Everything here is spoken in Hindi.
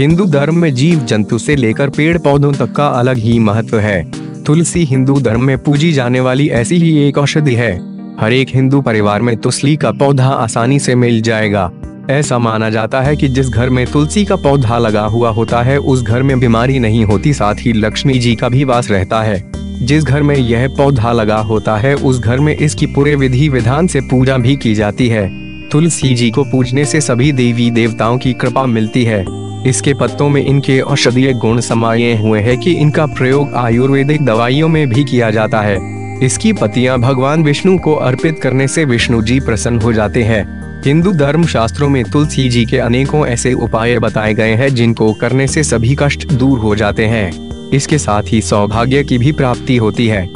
हिंदू धर्म में जीव जंतु से लेकर पेड़ पौधों तक का अलग ही महत्व है। तुलसी हिंदू धर्म में पूजी जाने वाली ऐसी ही एक औषधि है। हर एक हिंदू परिवार में तुलसी का पौधा आसानी से मिल जाएगा। ऐसा माना जाता है कि जिस घर में तुलसी का पौधा लगा हुआ होता है, उस घर में बीमारी नहीं होती, साथ ही लक्ष्मी जी का भी वास रहता है। जिस घर में यह पौधा लगा होता है, उस घर में इसकी पूरे विधि विधान से पूजा भी की जाती है। तुलसी जी को पूजने से सभी देवी देवताओं की कृपा मिलती है। इसके पत्तों में इनके औषधीय गुण समाये हुए हैं कि इनका प्रयोग आयुर्वेदिक दवाइयों में भी किया जाता है। इसकी पत्तियाँ भगवान विष्णु को अर्पित करने से विष्णु जी प्रसन्न हो जाते हैं। हिंदू धर्म शास्त्रों में तुलसी जी के अनेकों ऐसे उपाय बताए गए हैं जिनको करने से सभी कष्ट दूर हो जाते हैं। इसके साथ ही सौभाग्य की भी प्राप्ति होती है।